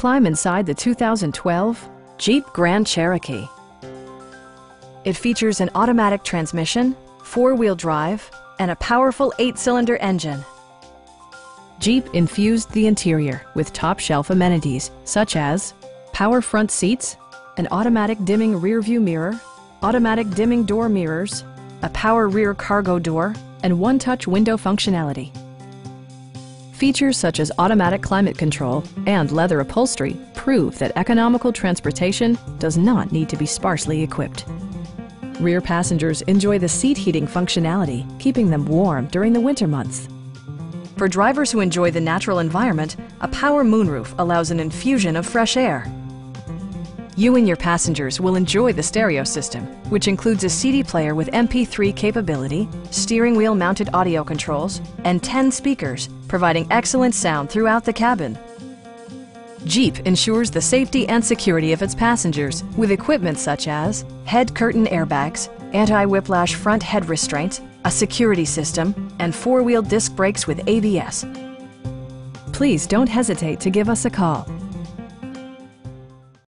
climb inside the 2012 Jeep Grand Cherokee. It features an automatic transmission, four-wheel drive, and a powerful eight-cylinder engine. Jeep infused the interior with top-shelf amenities such as power front seats, an automatic dimming rearview mirror, automatic dimming door mirrors, a power rear cargo door, and one-touch window functionality. Features such as automatic climate control and leather upholstery prove that economical transportation does not need to be sparsely equipped. Rear passengers enjoy the seat heating functionality, keeping them warm during the winter months. For drivers who enjoy the natural environment, a power moonroof allows an infusion of fresh air. You and your passengers will enjoy the stereo system, which includes a CD player with MP3 capability, steering wheel mounted audio controls, and 10 speakers, providing excellent sound throughout the cabin. Jeep ensures the safety and security of its passengers with equipment such as head curtain airbags, anti-whiplash front head restraints, a security system, and four-wheel disc brakes with ABS. Please don't hesitate to give us a call